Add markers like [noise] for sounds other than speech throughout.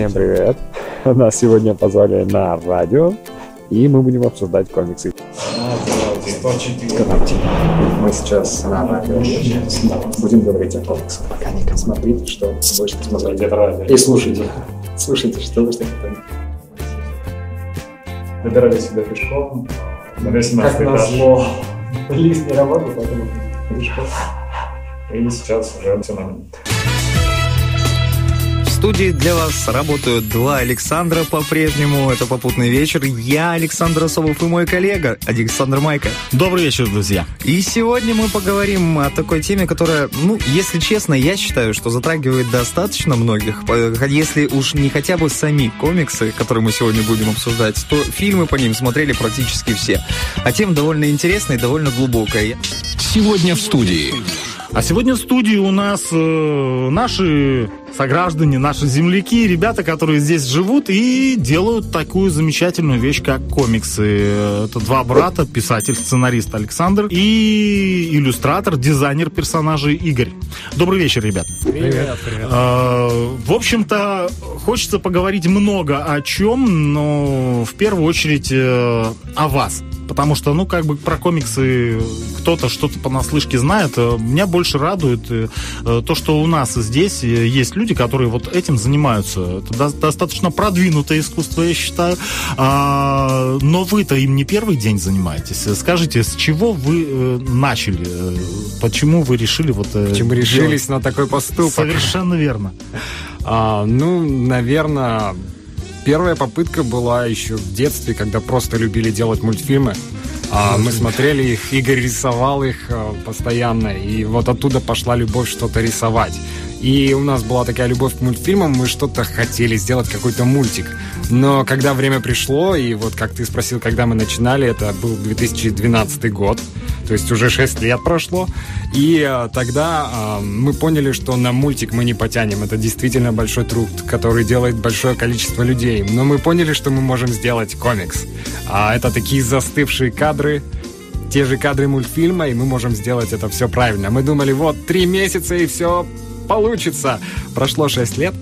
Всем привет! [laughs] Нас сегодня позвали на радио, и мы будем обсуждать комиксы. Короче, мы сейчас на радио будем говорить о комиксах. Пока не смотрите, что больше смотрите. И слушайте. Слушайте, что вы хотите. Добирались сюда пешком на 18 Как назло. Лист не работает, поэтому пешком. И сейчас уже все нормально. В студии для вас работают два Александра по-прежнему. Это «Попутный вечер». Я, Александр Особов, и мой коллега Александр Майка. Добрый вечер, друзья. И сегодня мы поговорим о такой теме, которая, ну, если честно, я считаю, что затрагивает достаточно многих. Если уж не хотя бы сами комиксы, которые мы сегодня будем обсуждать, то фильмы по ним смотрели практически все. А тема довольно интересная и довольно глубокая. Сегодня в студии. А сегодня в студии у нас э, наши сограждане, наши земляки, ребята, которые здесь живут и делают такую замечательную вещь, как комиксы. Это два брата, писатель, сценарист Александр и иллюстратор, дизайнер персонажей Игорь. Добрый вечер, ребят. Привет, привет. Э, В общем-то, хочется поговорить много о чем, но в первую очередь э, о вас. Потому что, ну, как бы про комиксы кто-то что-то понаслышке знает. Э, Меня больше радует э, э, то, что у нас здесь есть люди, которые вот этим занимаются. Это до- достаточно продвинутое искусство, я считаю. А, Но вы-то им не первый день занимаетесь. Скажите, с чего вы начали? Почему вы решили вот... Почему делать? решились на такой поступок? Совершенно верно. А, ну, наверное, первая попытка была еще в детстве, когда просто любили делать мультфильмы. А, мы смотрели их, Игорь рисовал их а, постоянно, и вот оттуда пошла любовь что-то рисовать. И у нас была такая любовь к мультфильмам, мы что-то хотели сделать, какой-то мультик. Но когда время пришло, и вот как ты спросил, когда мы начинали, это был 2012 год, то есть уже 6 лет прошло, и а, тогда а, мы поняли, что на мультик мы не потянем. Это действительно большой труд, который делает большое количество людей. Но мы поняли, что мы можем сделать комикс. А это такие застывшие кадры, те же кадры мультфильма, и мы можем сделать это все правильно. Мы думали, вот, три месяца, и все получится. Прошло 6 лет.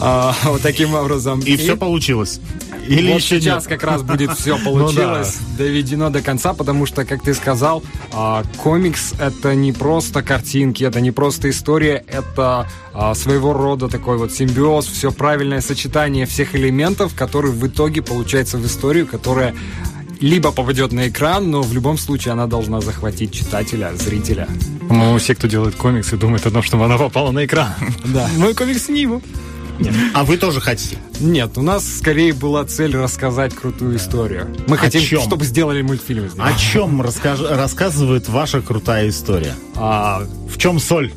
А, [laughs] вот таким образом. И все получилось. Или вот еще сейчас нет? как раз будет все [laughs] получилось, доведено до конца, потому что, как ты сказал, а, комикс это не просто картинки, это не просто история, это а, своего рода такой вот симбиоз, все правильное сочетание всех элементов, который в итоге получается в историю, которая либо попадет на экран, но в любом случае она должна захватить читателя, зрителя. По-моему, все, кто делает комиксы, думают о том, чтобы она попала на экран. Да. [laughs] Мой комикс сниму. А вы тоже хотите? Нет, у нас скорее была цель рассказать крутую историю. Мы О хотим, чем? чтобы сделали мультфильм. О чем расскаж- рассказывает ваша крутая история? А, В чем соль?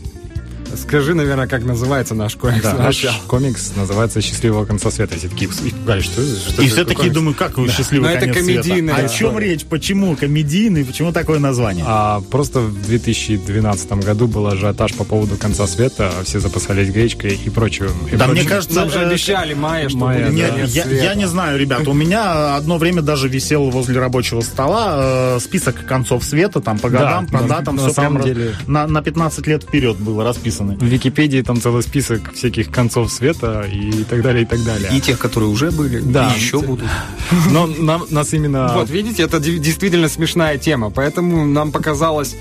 Скажи, наверное, как называется наш комикс. Да, Наш- комикс называется «Счастливого конца света». Все такие испугались, что, что И это все такие комикс? думаю, как вы счастливый Но это конец комедийная света? О чем речь? Почему комедийный? Почему такое название? А просто в 2012 году был ажиотаж по поводу конца света, все запасались гречкой и прочим. и Да, прочим. мне кажется, Нам же э, обещали Майя, что Майя, будет Не, да. конец я, света. я не знаю, ребят. У меня одно время даже висел возле рабочего стола э, список концов света, там по Да, годам, по на- датам, на все самом прям деле- на, на 15 лет вперед было расписано. В Википедии там целый список всяких концов света и так далее, и так далее. И тех, которые уже были, Да. и еще будут. [laughs] Но нам, нас именно... Вот, видите, это действительно смешная тема, поэтому нам показалось,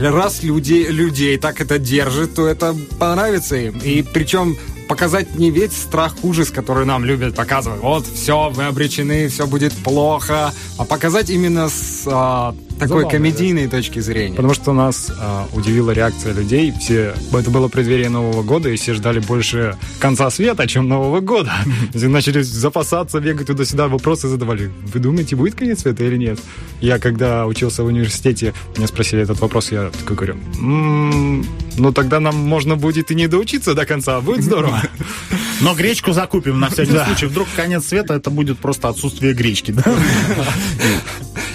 раз люди, людей так это держит, то это понравится им. И причем показать не весь страх, ужас, который нам любят показывать. Вот, все, вы обречены, все будет плохо. А показать именно с а, такой Забавно, комедийной точки зрения. Потому что нас а, удивила реакция людей. Все, это было преддверие Нового года, и все ждали больше конца света, чем Нового года. [laughs] Все начали запасаться, бегать туда-сюда, вопросы задавали. Вы думаете, будет конец света или нет? Я, когда учился в университете, меня спросили этот вопрос, я такой говорю, «М, ну тогда нам можно будет и не доучиться до конца, будет здорово. [laughs] Но гречку закупим на всякий [laughs] случай. Вдруг конец света это будет просто отсутствие гречки. да?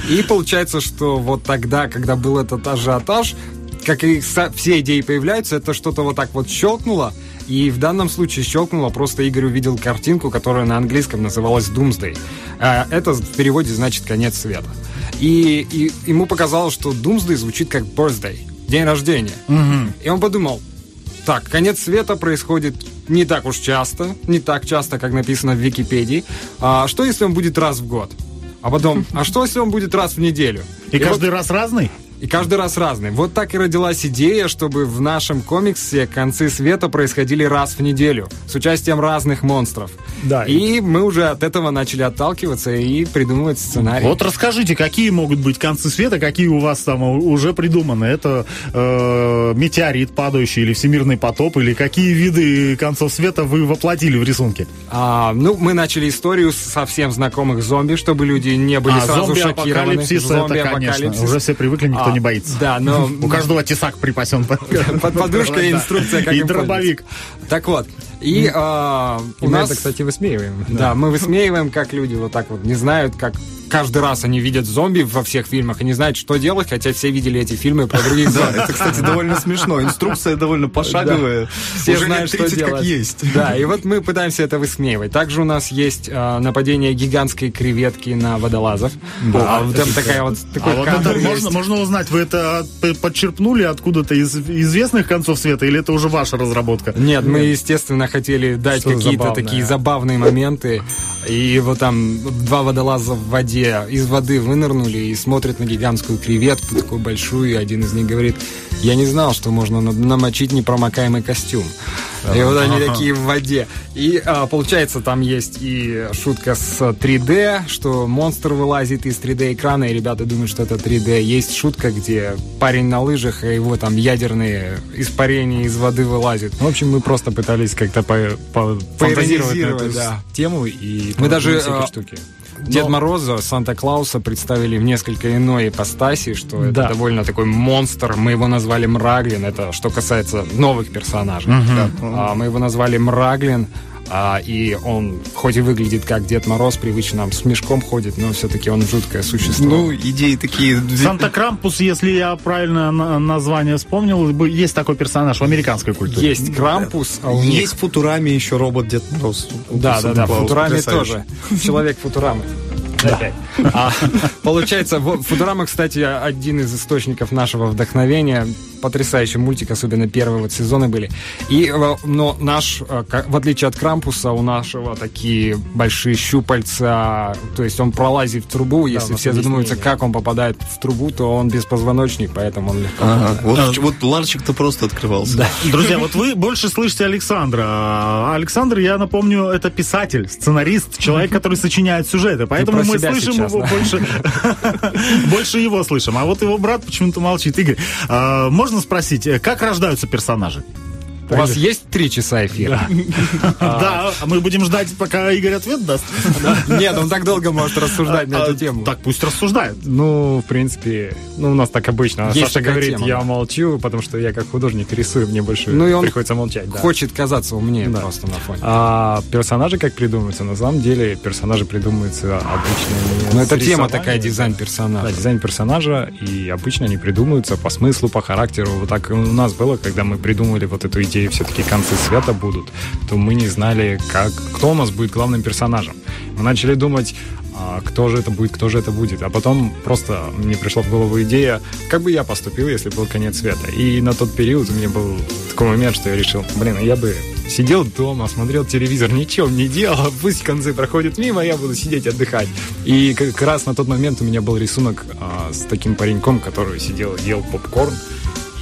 И получается, что вот тогда, когда был этот ажиотаж, как и все идеи появляются, это что-то вот так вот щелкнуло. И в данном случае щелкнуло, просто Игорь увидел картинку, которая на английском называлась Doomsday. А Это в переводе значит конец света. И, и ему показалось, что Doomsday звучит как birthday, день рождения. И он подумал, так, конец света происходит не так уж часто, не так часто, как написано в Википедии. А что, если он будет раз в год? А потом, а что, если он будет раз в неделю? И, И каждый раз разный? И каждый раз разный. Вот так и родилась идея, чтобы в нашем комиксе концы света происходили раз в неделю с участием разных монстров. Да, И мы уже от этого начали отталкиваться и придумывать сценарий. Вот расскажите, какие могут быть концы света, какие у вас там уже придуманы? Это э, метеорит падающий или всемирный потоп, или какие виды концов света вы воплотили в рисунке? А, ну, мы начали историю с совсем знакомых зомби, чтобы люди не были а сразу шокированы. зомби-апокалипсис, это, конечно, уже все привыкли, никто А, не боится. Да, но [laughs] У каждого тесак припасен. Под, [laughs] под подушкой инструкция, как И дробовик. Так вот, и И у нас... это, кстати, высмеиваем. Да, мы высмеиваем, как люди вот так вот не знают, как каждый раз они видят зомби во всех фильмах и не знают, что делать, хотя все видели эти фильмы про других [laughs] Да, зомби. это, кстати, довольно смешно. Инструкция довольно пошаговая. Все знают, что 30 как делать. есть. Да, и вот мы пытаемся это высмеивать. Также у нас есть а, нападение гигантской креветки на водолазов. А, вот там такая вот А можно, узнать, вы это подчерпнули откуда-то из известных концов света, или это уже ваша разработка? Нет, мы, естественно, хотели дать какие-то такие забавные моменты. И вот там два водолаза в воде из воды вынырнули и смотрят на гигантскую креветку, такую большую, и один из них говорит, я не знал, что можно на- намочить непромокаемый костюм. И вот они такие в воде. И а, получается, там есть и шутка с 3D, что монстр вылазит из 3D экрана, и ребята думают, что это 3D. Есть шутка, где парень на лыжах, и его там ядерные испарения из воды вылазят. В общем, мы просто пытались как-то по, по- фантазировать на эту да. тему и Мы даже, всякие штуки. Дед Мороза, Санта-Клауса представили в несколько иной ипостаси, что это Да. довольно такой монстр. Мы его назвали Мраглин. Это что касается новых персонажей. А, мы его назвали Мраглин. А, и он хоть и выглядит как Дед Мороз, привычно нам с мешком ходит, но все-таки он жуткое существо. Ну, идеи такие... Санта-Крампус, если я правильно на- название вспомнил, есть такой персонаж в американской культуре. есть Крампус, а у них... Есть в Футураме еще робот Дед Мороз. Да, да, да, потрясающе. тоже. Человек Футурамы. А, получается, Футурама, кстати, один из источников нашего вдохновения. Потрясающий мультик, особенно первые вот сезоны были. И, э, но наш, э, в отличие от Крампуса, у нашего такие большие щупальца, то есть он пролазит в трубу. у Если все задумываются, как он попадает в трубу, то он беспозвоночник, поэтому он легко Ага, вот, вот Ларчик-то просто открывался. Друзья, вот вы больше слышите Александра. А Александр, я напомню, это писатель, сценарист, человек, который сочиняет сюжеты. Поэтому мы слышим сейчас, его да. больше. [laughs] Больше его слышим. А вот его брат почему-то молчит. Игорь, а, можно спросить, э, как рождаются персонажи? У вас есть три часа эфира? [laughs] Да, а мы будем ждать, пока Игорь ответ даст. Нет, он так долго может рассуждать на А, эту тему. Так, пусть рассуждает. Ну, в принципе, ну, у нас так обычно. Есть Саша говорит, я молчу, потому что я как художник рисую, мне больше Ну, и он приходится молчать. Хочет казаться умнее просто на фоне. А персонажи как придумываются? На самом деле персонажи придумываются обычно Но это тема такая, дизайн персонажа. Да, дизайн персонажа, и обычно они придумываются по смыслу, по характеру. Вот так и у нас было, когда мы придумали вот эту идею, все-таки концы света будут, то мы не знали, как, кто у нас будет главным персонажем. Мы начали думать, а, кто же это будет, кто же это будет. А потом просто мне пришла в голову идея, как бы я поступил, если был конец света. И на тот период у меня был такой момент, что я решил, блин, я бы сидел дома, смотрел телевизор, ничего не делал, [laughs] пусть концы проходят мимо, я буду сидеть отдыхать. И как раз на тот момент у меня был рисунок а, с таким пареньком, который сидел, ел попкорн.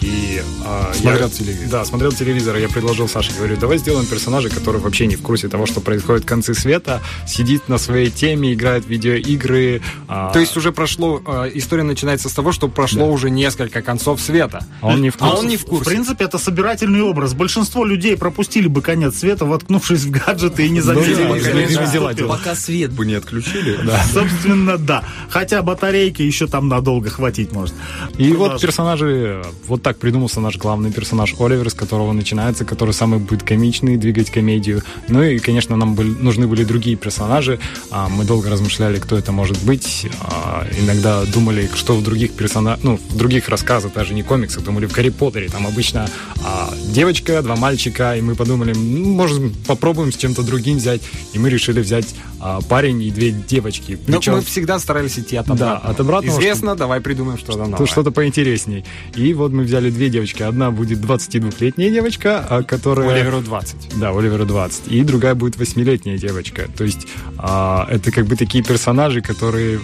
И а, Смотрел я- телевизор. Да, смотрел телевизор. и Я предложил Саше, говорю, давай сделаем персонажа, который вообще не в курсе того, что происходит в конце света, сидит на своей теме, играет в видеоигры. а, То есть уже прошло, э, история начинается с того, что прошло уже несколько концов света. а он не в А курсе. он не в В курсе. принципе, это собирательный образ. Большинство людей пропустили бы конец света, воткнувшись в гаджеты и не заметили. да, бы, да, да, да. Пока свет бы не отключили. Собственно, да. Хотя батарейки еще там надолго хватить может. И вот персонажи, вот так придумался наш главный персонаж Оливер, с которого начинается, который самый будет комичный, двигать комедию. Ну и, конечно, нам были- нужны были другие персонажи. А, Мы долго размышляли, кто это может быть. А, Иногда думали, что в других персонажах, ну, в других рассказах, даже не комиксах, думали в Гарри Поттере. Там обычно а, девочка, два мальчика, и мы подумали, ну, может, попробуем с чем-то другим взять. И мы решили взять а, парень и две девочки. Но Причем мы всегда старались идти от Да, обратного. от обратного, Известно, давай придумаем что-то новое. Что-то поинтересней. И вот мы взяли стали две девочки. Одна будет 22-летняя девочка, а, которая... Оливеру 20. Да, Оливеру 20. И другая будет 8-летняя девочка. То есть а, это как бы такие персонажи, которые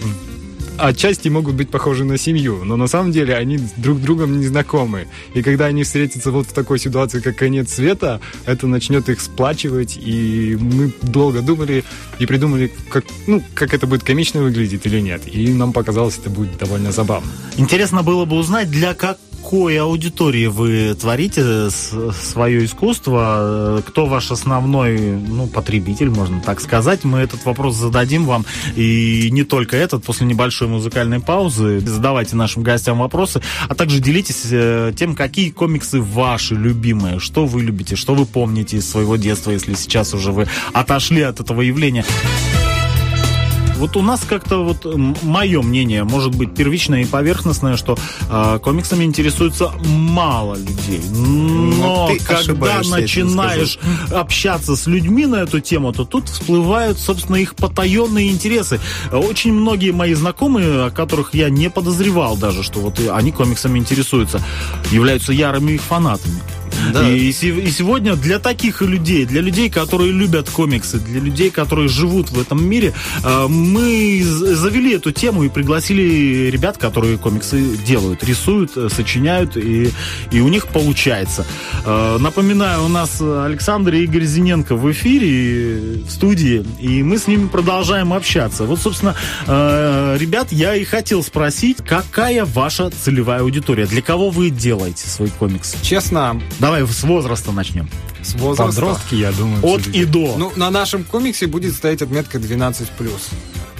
отчасти могут быть похожи на семью, но на самом деле они друг с другом не знакомы. И когда они встретятся вот в такой ситуации, как конец света, это начнет их сплачивать, и мы долго думали и придумали, как, ну, как это будет комично выглядеть или нет. И нам показалось, это будет довольно забавно. Интересно было бы узнать, для как какой аудитории вы творите свое искусство? Кто ваш основной ну, потребитель, можно так сказать? Мы этот вопрос зададим вам. И не только этот, после небольшой музыкальной паузы. Задавайте нашим гостям вопросы, а также делитесь э, тем, какие комиксы ваши любимые, что вы любите, что вы помните из своего детства, если сейчас уже вы отошли от этого явления. Вот у нас как-то вот мое мнение, может быть, первичное и поверхностное, что э, комиксами интересуется мало людей. Но ну, когда начинаешь общаться с людьми на эту тему, то тут всплывают, собственно, их потаенные интересы. Очень многие мои знакомые, о которых я не подозревал даже, что вот они комиксами интересуются, являются ярыми их фанатами. Да. И, и сегодня для таких людей, для людей, которые любят комиксы, для людей, которые живут в этом мире, э, мы завели эту тему и пригласили ребят, которые комиксы делают, рисуют, э, сочиняют, и, и у них получается. Э, напоминаю, у нас Александр и Игорь Зиненко в эфире, в студии, и мы с ними продолжаем общаться. Вот, собственно, ребят, я и хотел спросить, какая ваша целевая аудитория? Для кого вы делаете свой комикс? Честно, Давай с возраста начнем. С возраста? Подростки, я думаю. От и до. Ну, на нашем комиксе будет стоять отметка 12+.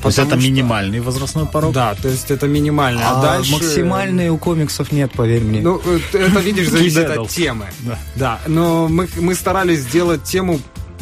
То есть это что... минимальный возрастной порог? Да, то есть это минимальный. А, а дальше... Максимальные у комиксов нет, поверь мне. Ну, это, видишь, зависит от темы. Да, но мы, мы старались сделать тему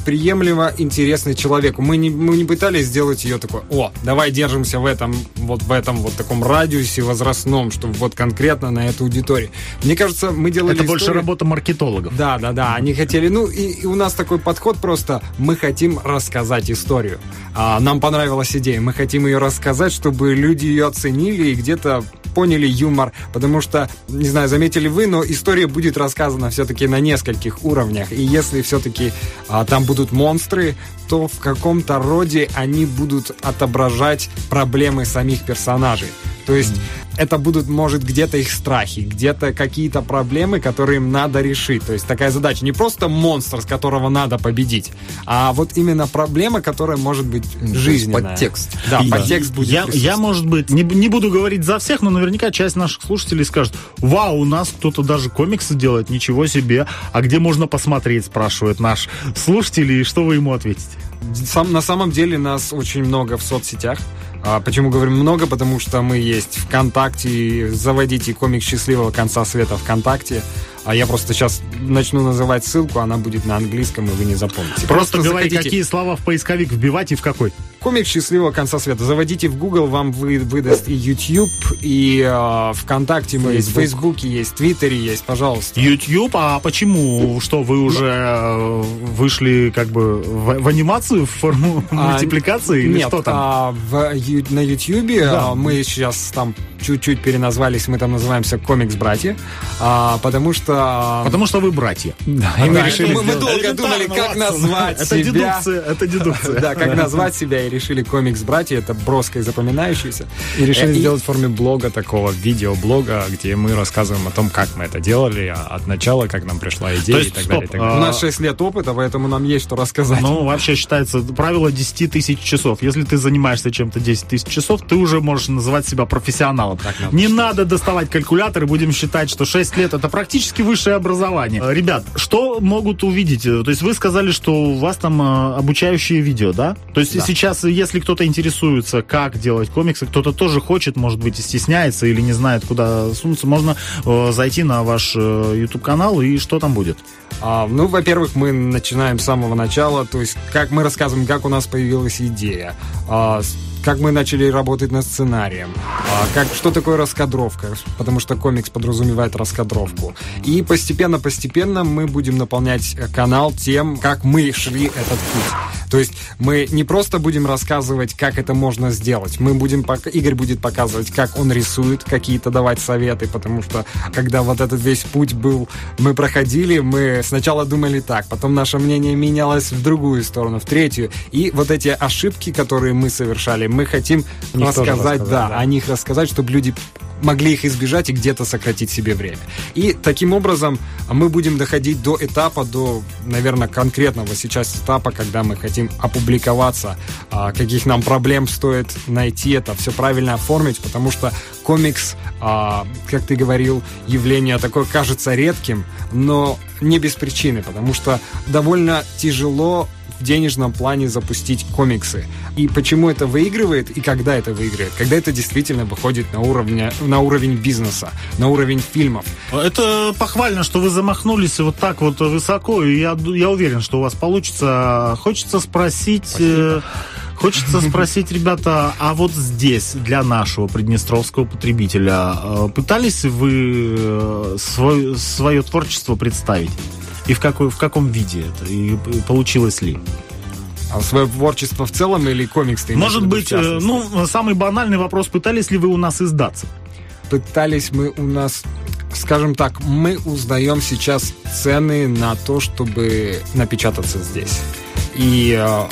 приемлемо интересный человеку. Мы не, мы не пытались сделать ее такой, о, давай держимся в этом, вот в этом вот таком радиусе возрастном, чтобы вот конкретно на эту аудиторию. Мне кажется, мы делали Это историю... больше работа маркетологов. Да, да, да. Они хотели, ну, и, и у нас такой подход просто, мы хотим рассказать историю. А, нам понравилась идея, мы хотим ее рассказать, чтобы люди ее оценили и где-то поняли юмор, потому что, не знаю, заметили вы, но история будет рассказана все-таки на нескольких уровнях. И если все-таки а, там будут монстры, то в каком-то роде они будут отображать проблемы самих персонажей. То есть это будут, может, где-то их страхи, где-то какие-то проблемы, которые им надо решить. То есть такая задача не просто монстр, с которого надо победить, а вот именно проблема, которая может быть жизненная. Подтекст. Да, и, подтекст будет я, я, может быть, не, не буду говорить за всех, но наверняка часть наших слушателей скажет, вау, у нас кто-то даже комиксы делает, ничего себе. А где можно посмотреть, спрашивает наш слушатель, и что вы ему ответите? Сам, на самом деле нас очень много в соцсетях. А почему говорим много? Потому что мы есть ВКонтакте. Заводите комик счастливого конца света ВКонтакте. А я просто сейчас начну называть ссылку, она будет на английском, и вы не запомните. Просто, просто говорите, заходите... какие слова в поисковик вбивать и в какой. Комик счастливого конца света. Заводите в Google, вам вы, выдаст и YouTube, и э, ВКонтакте мы есть, в Фейсбуке есть, в Твиттере есть, пожалуйста. YouTube, а почему? Что, вы уже э, вышли как бы в, в анимацию, в форму а, мультипликации? Или нет, что там? А, в, на YouTube да. А, мы сейчас там чуть-чуть переназвались, мы там называемся «Комикс-братья», а, потому что... Потому что вы братья. Да, и мы, решили, мы, мы долго думали, как назвать это себя. Дедукция, это дедукция. [laughs] Да, как назвать себя, и решили «Комикс-братья», это броско и запоминающееся. И решили и... сделать в форме блога такого, видеоблога, где мы рассказываем о том, как мы это делали, а от начала, как нам пришла идея и так далее. И так далее. У нас 6 лет опыта, поэтому нам есть что рассказать. Ну, вообще считается правило 10 тысяч часов. Если ты занимаешься чем-то 10 тысяч часов, ты уже можешь называть себя профессионалом мало. Так надо Не считать. надо доставать калькулятор и будем считать, что 6 лет это практически высшее образование. Э, ребят, что могут увидеть? То есть вы сказали, что у вас там э, обучающие видео, да? То есть да. сейчас, если кто-то интересуется, как делать комиксы, кто-то тоже хочет, может быть, и стесняется или не знает, куда сунуться, можно э, зайти на ваш YouTube канал и что там будет? А, ну, во-первых, мы начинаем с самого начала, то есть как мы рассказываем, как у нас появилась идея. А, как мы начали работать над сценарием, а, как, что такое раскадровка, потому что комикс подразумевает раскадровку. И постепенно-постепенно мы будем наполнять канал тем, как мы шли этот путь. То есть мы не просто будем рассказывать, как это можно сделать, мы будем, Игорь будет показывать, как он рисует, какие-то давать советы, потому что когда вот этот весь путь был, мы проходили, мы сначала думали так, потом наше мнение менялось в другую сторону, в третью, и вот эти ошибки, которые мы совершали, мы хотим рассказать, рассказать, да, да. о них рассказать, чтобы люди могли их избежать и где-то сократить себе время. И таким образом мы будем доходить до этапа, до, наверное, конкретного сейчас этапа, когда мы хотим опубликоваться, а, каких нам проблем стоит найти это, все правильно оформить, потому что комикс, а, как ты говорил, явление такое кажется редким, но не без причины, потому что довольно тяжело в денежном плане запустить комиксы. И почему это выигрывает и когда это выигрывает? Когда это действительно выходит на, уровне, на уровень бизнеса, на уровень фильмов. Это похвально, что вы замахнулись вот так вот высоко, и я, я уверен, что у вас получится. Хочется спросить... э, Хочется спросить, ребята, а вот здесь, для нашего приднестровского потребителя, э, пытались вы э, свой- свое творчество представить? И в, какой, в каком виде это? И получилось ли? А свое творчество в целом или комикс ты имеешь Может быть, э, ну, самый банальный вопрос, пытались ли вы у нас издаться? пытались мы у нас, скажем так, мы узнаем сейчас цены на то, чтобы напечататься здесь. И э,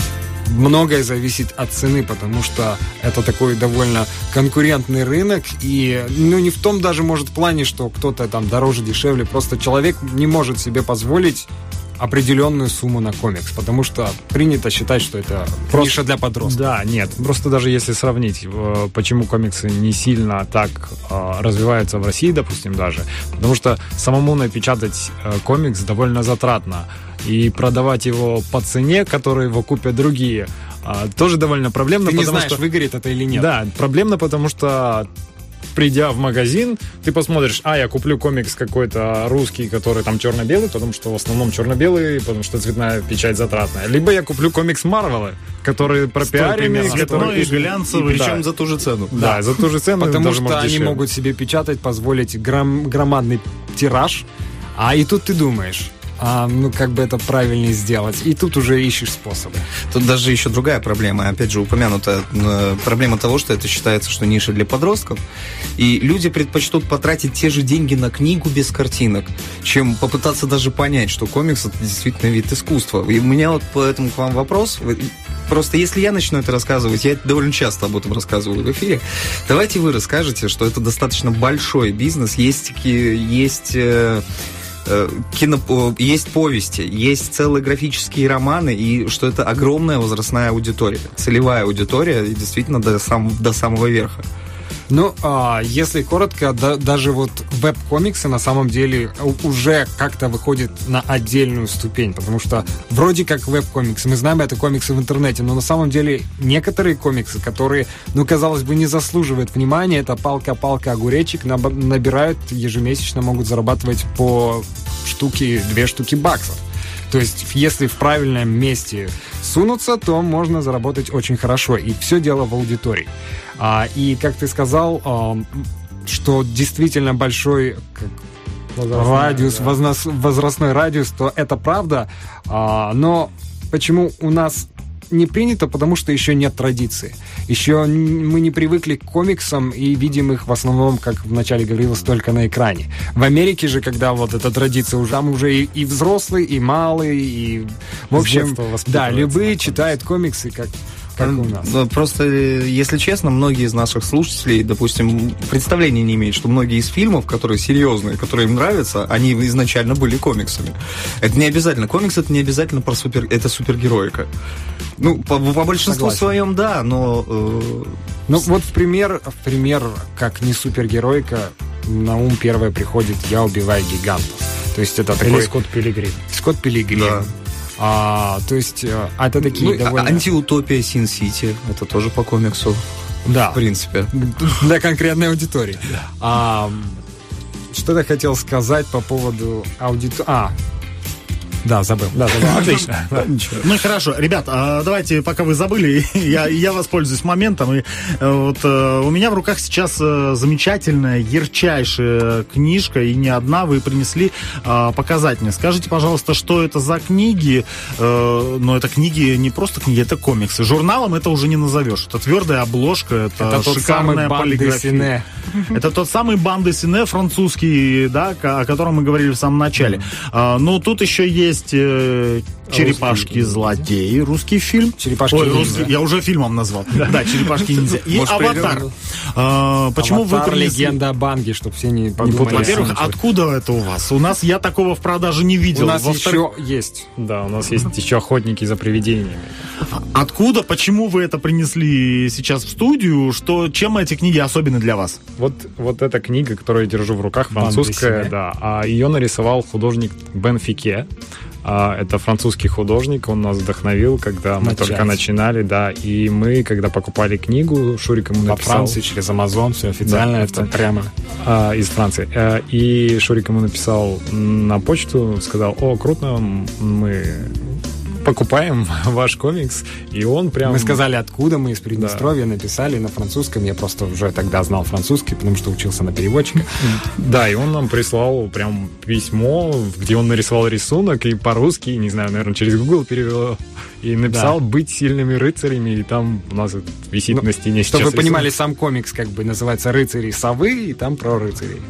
многое зависит от цены, потому что это такой довольно конкурентный рынок, и ну не в том даже может плане, что кто-то там дороже, дешевле, просто человек не может себе позволить определенную сумму на комикс, потому что принято считать, что это ниша для подростков. Да, нет. Просто даже если сравнить, э, почему комиксы не сильно так э, развиваются в России, допустим, даже, потому что самому напечатать э, комикс довольно затратно. И продавать его по цене, которой его купят другие, тоже довольно проблемно, Ты не знаешь, что... выгорит это или нет. Да, проблемно, потому что придя в магазин, ты посмотришь, а, я куплю комикс какой-то русский, который там черно-белый, потому что в основном черно-белый, потому что цветная печать затратная. Либо я куплю комикс Марвела, который пропиаренный, который- Цветной, глянцевый. Да. Причем за ту же цену. Да, за ту же цену Потому что они могут себе печатать, позволить гром- громадный тираж. А и тут ты думаешь, а, ну как бы это правильнее сделать. И тут уже ищешь способы. Тут даже еще другая проблема, опять же упомянута э, проблема того, что это считается, что ниша для подростков, и люди предпочтут потратить те же деньги на книгу без картинок, чем попытаться даже понять, что комикс это действительно вид искусства. И у меня вот поэтому к вам вопрос. Просто если я начну это рассказывать, я довольно часто об этом рассказываю в эфире, давайте вы расскажете, что это достаточно большой бизнес, есть, есть э, кино, о, есть повести, есть целые графические романы, и что это огромная возрастная аудитория, целевая аудитория, действительно до, сам, до самого верха. Ну, а, если коротко, да- даже вот веб-комиксы на самом деле уже как-то выходят на отдельную ступень, потому что вроде как веб-комиксы, мы знаем, это комиксы в интернете, но на самом деле некоторые комиксы, которые, ну, казалось бы, не заслуживают внимания, это палка-палка огуречек, наб- набирают ежемесячно, могут зарабатывать по штуке, две штуки баксов. То есть, если в правильном месте сунуться, то можно заработать очень хорошо. И все дело в аудитории. А, и, как ты сказал, ам, что действительно большой как, радиус, вознос- возрастной радиус, то это правда. А, но почему у нас не принято, потому что еще нет традиции. Еще мы не привыкли к комиксам и видим их в основном, как вначале говорилось, только на экране. В Америке же, когда вот эта традиция уже, там уже и, и взрослый, и малый, и в общем, да, любые читают комиксы, как, как у нас. Ну, Просто, э, если честно, многие из наших слушателей, допустим, представления не имеют, что многие из фильмов, которые серьезные, которые им нравятся, они изначально были комиксами. Это не обязательно. Комикс это не обязательно про супер, это супергероика. Ну, по, по большинству Согласен. своем, да, но э, Ну вот в пример, в пример, как не супергеройка, на ум первое приходит «Я убиваю гигантов». То есть это Или такой Скотт Пилигрим. Скотт Пилигрим. Да. А, то есть э, это такие ну, а- довольно... антиутопия Син Сити, это тоже по комиксу, Да, в принципе. [laughs] для конкретной аудитории. А, что я хотел сказать по поводу аудитории? А, Да, забыл. Да, [laughs] [laughs] да, отлично. Ну и хорошо, ребят, а, давайте, пока вы забыли, [laughs] я, я воспользуюсь моментом. И, э, вот, э, у меня в руках сейчас э, замечательная, ярчайшая книжка, и не одна вы принесли а, показать мне. Скажите, пожалуйста, что это за книги? Но это книги, не просто книги, это комиксы. Журналом это уже не назовешь. Это твердая обложка, это, Это тот шикарная полиграфия. Это тот самый банды Сине французский, да, о котором мы говорили в самом начале. А, ну, тут еще есть э, Черепашки-злодеи, русский фильм. Ой, Черепашки-ниндзя. русский- я уже фильмом назвал. Да, Черепашки-ниндзя. [laughs] И Может, Аватар. А, Почему вы Аватар, принесли... легенда о Банге, чтобы все не подумали. Во-первых, откуда это у вас? У нас я такого в продаже не видел. у нас еще есть. Да, у нас есть еще охотники за привидениями. Откуда, почему вы это принесли сейчас в студию? Что, чем эти книги особенны для вас? Вот, вот эта книга, которую я держу в руках, французская, да. А ее нарисовал художник Бен Фике. А, это французский художник, он нас вдохновил, когда мы Начать. только начинали, да. И мы, когда покупали книгу, Шурик ему Во написал. Франции через Амазон, все официально, Да, это прямо. а, из Франции. Э, И Шурик ему написал на почту, сказал, о, круто, мы покупаем [laughs] ваш комикс. И он прям... Мы сказали, откуда мы из Приднестровья, написали на французском. Я просто уже тогда знал французский, потому что учился на переводчика. [laughs] Да, и он нам прислал прям письмо, где он нарисовал рисунок и по-русски, не знаю, наверное, через Google перевел, и написал «Быть сильными рыцарями», и там у нас висит Ну, на стене сейчас. Чтобы вы рисунок. понимали, сам комикс как бы называется «Рыцари совы», и там про рыцарей.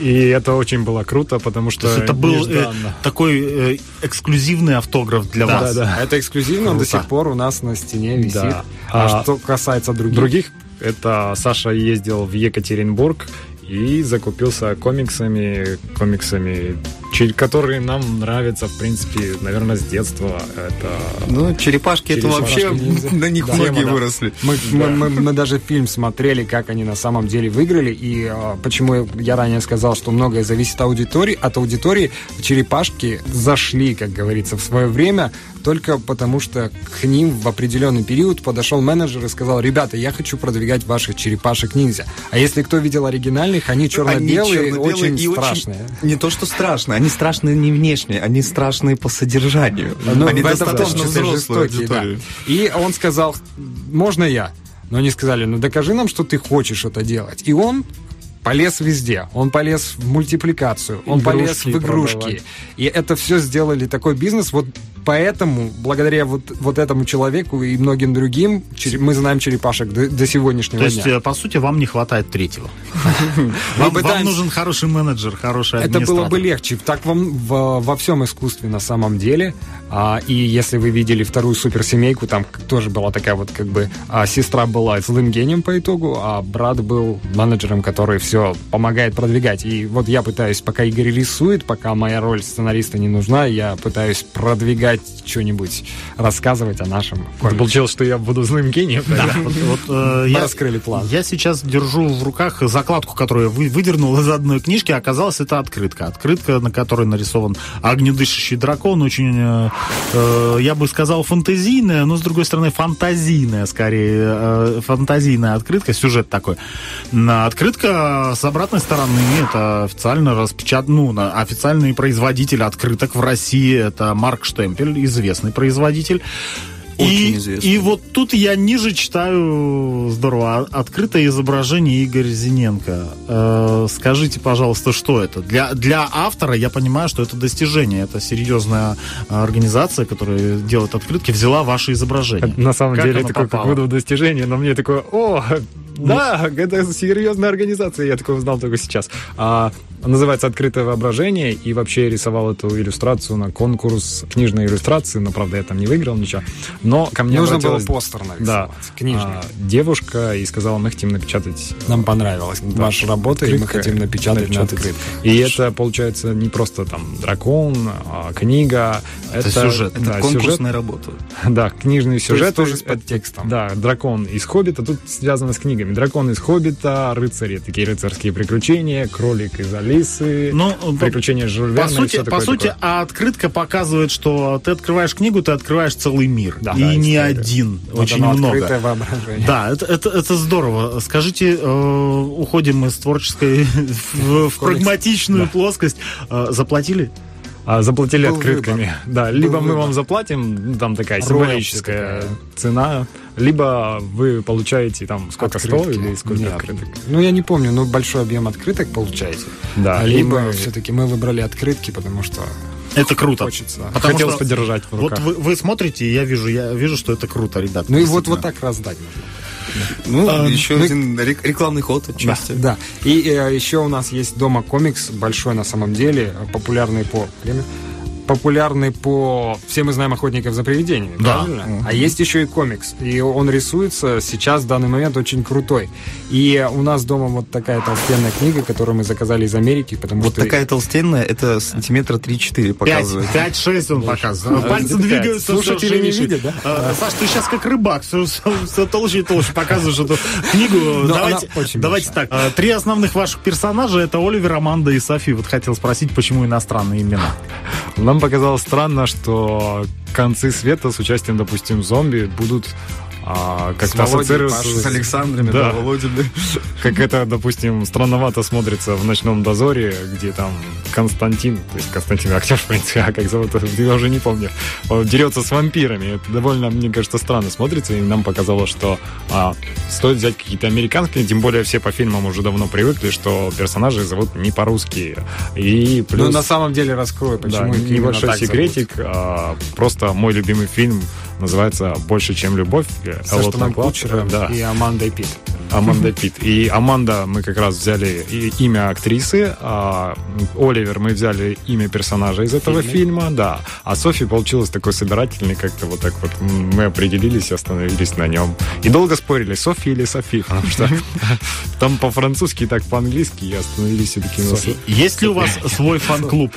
И это очень было круто, потому что То есть это был э, такой э, эксклюзивный автограф для Да, вас. Да, да. А это эксклюзивно, он до Круто. сих пор у нас на стене висит. Да. А, А что касается других, Других, это Саша ездил в Екатеринбург и закупился комиксами, комиксами, которые нам нравятся, в принципе, наверное, с детства. Это Ну, черепашки, это вообще ниндзя. на них Да. многие Тема, да. выросли. Мы, мы- мы- мы даже фильм смотрели, как они на самом деле выиграли, и а, почему я ранее сказал, что многое зависит от аудитории, от аудитории. Черепашки зашли, как говорится, в свое время только потому, что к ним в определенный период подошел менеджер и сказал, ребята, я хочу продвигать ваших черепашек ниндзя. А если кто видел оригинальных, они черно-белые, Они черно-белые очень и страшные. не то, что страшные, они страшные не внешне, они страшные по содержанию. Ну, они достаточно взрослые жестокие, да. аудитории. И он сказал, можно я? Но они сказали, ну докажи нам, что ты хочешь это делать. И он полез везде. Он полез в мультипликацию, он полез Игрушки в игрушки. продавать. И это все сделали такой бизнес. Вот поэтому, благодаря вот, вот этому человеку и многим другим, мы знаем черепашек до, до сегодняшнего То есть, дня. э, по сути, вам не хватает третьего. [laughs] Вам, нужен хороший менеджер, хороший Это было бы администратор. легче. Так вам во всем искусстве на самом деле. А, и если вы видели вторую суперсемейку, там тоже была такая вот как бы а, сестра была злым гением по итогу, а брат был менеджером, который все помогает продвигать. И вот я пытаюсь, пока Игорь рисует, пока моя роль сценариста не нужна, я пытаюсь продвигать что-нибудь, рассказывать о нашем комиксе. получилось, что я буду злым гением. Да, вот, вот, э, я, раскрыли план. я сейчас держу в руках закладку, которую я вы- выдернул из одной книжки. Оказалось, это открытка. Открытка, на которой нарисован огнедышащий дракон. Очень, э, я бы сказал, фантазийная, но, с другой стороны, фантазийная, скорее. э, фантазийная открытка, сюжет такой. Открытка с обратной стороны, это официально распечат... ну, официальный производитель открыток в России. Это Марк Штемпель, известный производитель. Очень и, известный. и вот тут я ниже читаю, здорово, а- открытое изображение Игоря Зиненко. Э, скажите, пожалуйста, что это? Для, для автора я понимаю, что это достижение. Это серьезная э, организация, которая делает открытки, взяла ваше изображение. На самом Как деле, такое как будто достижение, но мне такое, о, да, это серьезная организация, я такое узнал только сейчас. А, называется «Открытое воображение», и вообще я рисовал эту иллюстрацию на конкурс книжной иллюстрации, но, правда, я там не выиграл ничего. Но ко мне Нужно было постер да, нарисовать, книжный. а, девушка и сказала, мы хотим напечатать Нам понравилась ваша работа, и мы хотим напечатать на напечатать. открытках. И это, получается, не просто там дракон, а, книга. Это сюжет, Это да, конкурсная работа. сюжет, да, книжный То сюжет. тоже с Это- подтекстом. Да, дракон из Хоббита, тут связано с книгами. Дракон из Хоббита, рыцари, такие рыцарские приключения, кролик из Алисы, Ну, приключения Жюль По сути, по такое сути, такое. а открытка показывает, что ты открываешь книгу, ты открываешь целый мир. Да, и да, не история. один, Вот очень много. открытое воображение. Да, это, это, это здорово. Скажите, э, уходим из творческой [laughs] в, в прагматичную плоскость. Э, заплатили? А, заплатили Был открытками. выбор. Да, либо Был мы выбор. вам заплатим, там такая символическая такая. цена, либо вы получаете там сколько, 100 Открытки. или сколько Нет. открыток. Ну, я не помню, но большой объем открыток получаете. Да, А либо мы- все-таки мы выбрали открытки, потому что Это круто. хочется. Потому Хотелось что подержать в Вот вы, вы смотрите, и я вижу, я вижу, что это круто, ребят. Ну и вот, вот так раздать можно. Ну, А, еще ну- один рек- рекламный ход отчасти. Да. И э, еще у нас есть дома комикс, большой на самом деле, э, популярный по время. Популярный по... Все мы знаем охотников за привидениями, Да. правильно? А есть еще и комикс. И он рисуется сейчас, в данный момент, очень крутой. И у нас дома вот такая толстенная книга, которую мы заказали из Америки, потому Вот что... такая толстенная, это сантиметра 3-4 показывает. 5-6 он показывает. Пальцы двигаются. Слушатели не видят, да? А, Саш, ты сейчас как рыбак, все, все толще и толще показываешь эту книгу. Но Давайте, большая. так. а, Три основных ваших персонажа это Оливер, Аманда и Софи. Вот хотел спросить, почему иностранные имена. Нам показалось странно, что концы света с участием, допустим, зомби будут а, как-то Пашей, С Александрами, Да. да, Володями. [laughs] как это, допустим, странновато смотрится в «Ночном дозоре», где там Константин, то есть Константин актер, [laughs] в принципе, а как зовут, я уже не помню, он дерется с вампирами. Это довольно, мне кажется, странно смотрится, и нам показалось, что а, стоит взять какие-то американские, тем более все по фильмам уже давно привыкли, что персонажи зовут не по-русски. И плюс... Ну, на самом деле раскрою, почему Да, небольшой секретик. а, просто мой любимый фильм называется «Больше, чем любовь». зовут. С А вот Эштоном на клад- Кутчером Да, и Амандой Пит. Аманда [laughs] Пит. И Аманда мы как раз взяли имя актрисы, а Оливер мы взяли имя персонажа из этого Фильме. фильма, да. А Софи получилось такой собирательный, как-то вот так вот мы определились и остановились на нем. И долго спорили, Софи или Софи, [laughs] потому что [laughs] там по-французски и так по-английски, и остановились все-таки на Софи. Есть ли у вас свой фан-клуб?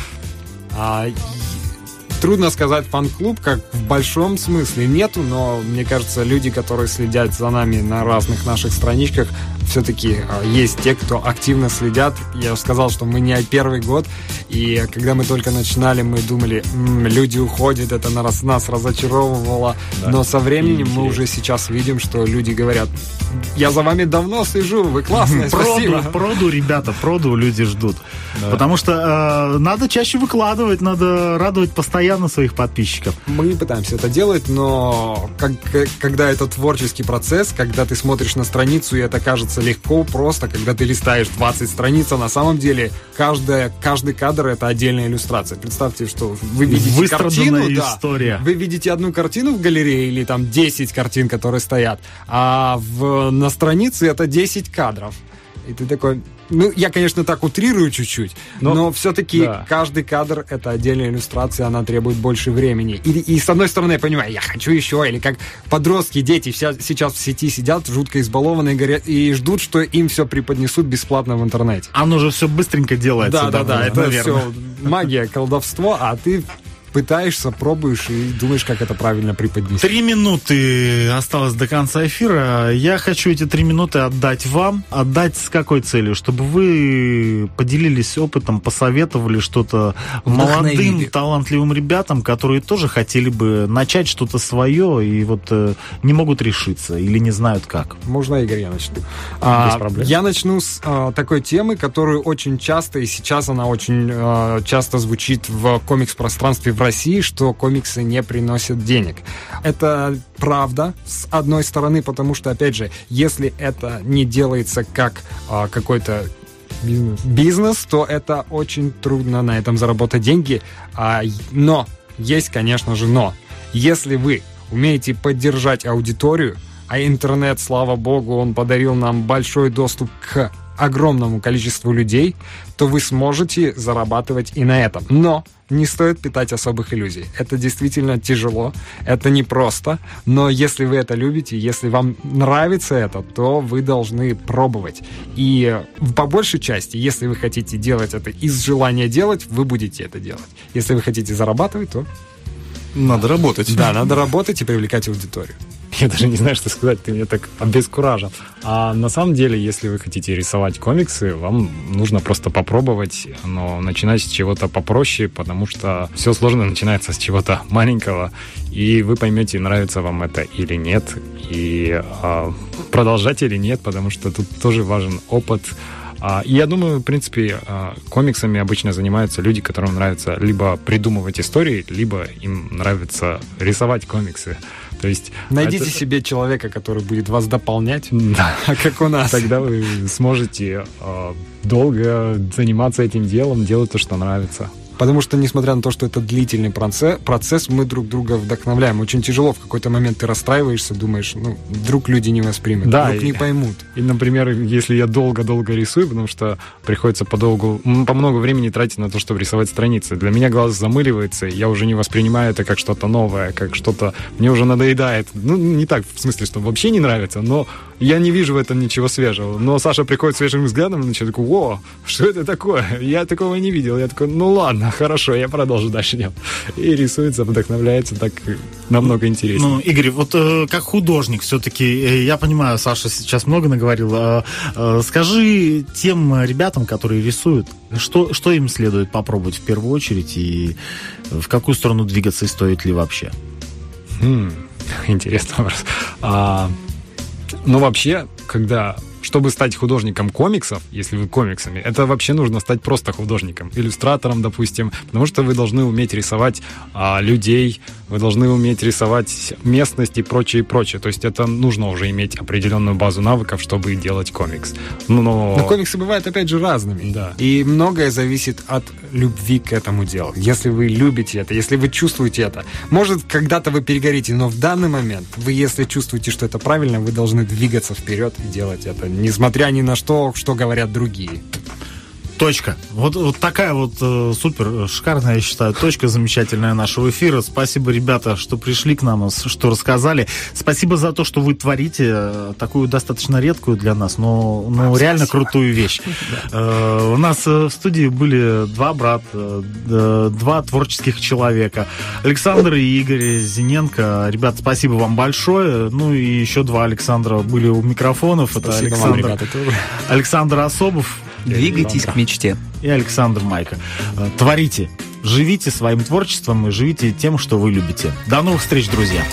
И- трудно сказать фан-клуб, как в большом смысле нету, но мне кажется, люди, которые следят за нами на разных наших страничках, все-таки а, есть те, кто активно следят. Я уже сказал, что мы не первый год, и когда мы только начинали, мы думали, «М, люди уходят, это нас, нас разочаровывало, Да. но со временем мы Интересно. уже сейчас видим, что люди говорят, я за вами давно слежу, вы классные, Проду, спасибо. проду, ребята, проду люди ждут. Потому что э, надо чаще выкладывать, надо радовать постоянно своих подписчиков. Мы пытаемся это делать, но как, когда это творческий процесс, когда ты смотришь на страницу, и это кажется легко, просто, когда ты листаешь 20 страниц, а на самом деле каждая, каждый кадр это отдельная иллюстрация. Представьте, что вы видите картину, да, история. вы видите одну картину в галерее или там 10 картин, которые стоят, а в, на странице это 10 кадров. И ты такой, ну, я, конечно, так утрирую чуть-чуть, но, Но- все-таки да. каждый кадр — это отдельная иллюстрация, она требует больше времени. И, и с одной стороны, я понимаю, я хочу еще, или как подростки, дети вся, сейчас в сети сидят, жутко избалованные, горят, и ждут, что им все преподнесут бесплатно в интернете. Оно же все быстренько делается. Да, да, да, это наверное. все магия, колдовство, а ты пытаешься, пробуешь и думаешь, как это правильно преподнести. Три минуты осталось до конца эфира. Я хочу эти три минуты отдать вам. Отдать с какой целью? Чтобы вы поделились опытом, посоветовали что-то молодым, талантливым ребятам, которые тоже хотели бы начать что-то свое и вот э, не могут решиться или не знают как. Можно, Игорь, я начну? А, проблем. я начну с а, такой темы, которую очень часто, и сейчас она очень а, часто звучит в комикс-пространстве в России, что комиксы не приносят денег. Это правда, с одной стороны, потому что, опять же, если это не делается как а, какой-то бизнес. бизнес, то это очень трудно на этом заработать деньги. А, но, есть, конечно же, но. Если вы умеете поддержать аудиторию, а интернет, слава богу, он подарил нам большой доступ к огромному количеству людей, то вы сможете зарабатывать и на этом. Но не стоит питать особых иллюзий. Это действительно тяжело, это непросто, но если вы это любите, если вам нравится это, то вы должны пробовать. И по большей части, если вы хотите делать это из желания делать, вы будете это делать. Если вы хотите зарабатывать, то Надо работать. да, надо работать и привлекать аудиторию. Я даже не знаю, что сказать, ты меня так обескуражил. А на самом деле, если вы хотите рисовать комиксы, вам нужно просто попробовать, но начинать с чего-то попроще, потому что все сложно начинается с чего-то маленького, и вы поймете, нравится вам это или нет, и а, продолжать или нет, потому что тут тоже важен опыт, А, и я думаю, в принципе, а, комиксами обычно занимаются люди, которым нравится либо придумывать истории, либо им нравится рисовать комиксы. То есть Найдите это- себе человека, который будет вас дополнять, Да. [laughs] как у нас. Тогда вы сможете а, долго заниматься этим делом, делать то, что нравится. Потому что, несмотря на то, что это длительный процесс, процесс мы друг друга вдохновляем. Очень тяжело, в какой-то момент ты расстраиваешься, думаешь, ну, вдруг люди не воспримут, Да, вдруг и- не поймут. И, например, если я долго-долго рисую, потому что приходится подолгу, по много времени тратить на то, чтобы рисовать страницы. Для меня глаз замыливается, я уже не воспринимаю это как что-то новое, как что-то... Мне уже надоедает. Ну, не так, в смысле, что вообще не нравится, но я не вижу в этом ничего свежего. Но Саша приходит свежим взглядом и начинает такой, о, что это такое? Я такого не видел. Я такой, ну ладно, [laughs] хорошо, я продолжу дальше делать. И рисуется, вдохновляется, так намного интереснее. Ну, Игорь, вот э, как художник все-таки, я понимаю, Саша сейчас много наговорил. э, э, скажи тем ребятам, которые рисуют, что, что им следует попробовать в первую очередь и в какую сторону двигаться и стоит ли вообще? Хм, [laughs] интересный вопрос. А, ну, вообще, когда чтобы стать художником комиксов, если вы комиксами, это вообще нужно стать просто художником, иллюстратором, допустим, потому что вы должны уметь рисовать а, людей, вы должны уметь рисовать местность и прочее, и прочее. То есть это нужно уже иметь определенную базу навыков, чтобы делать комикс. Но... Но комиксы бывают, опять же, разными. Да. И многое зависит от любви к этому делу. Если вы любите это, если вы чувствуете это. Может, когда-то вы перегорите, но в данный момент вы, если чувствуете, что это правильно, вы должны двигаться вперед и делать это, несмотря ни на что, что говорят другие. Точка. Вот, вот такая вот э, супер э, шикарная, я считаю, точка замечательная нашего эфира. Спасибо, ребята, что пришли к нам, что рассказали. Спасибо за то, что вы творите э, такую достаточно редкую для нас, но, но реально крутую вещь. Э, у нас э, в студии были два брата, э, два творческих человека. Александр и Игорь Зиненко. Ребят, спасибо вам большое. Ну и еще два Александра были у микрофонов. Это Спасибо вам, Александр, ребята, тоже. Александр Особов Двигайтесь к мечте. и Александр Майка. Э, Творите, живите своим творчеством и живите тем, что вы любите. До новых встреч, друзья!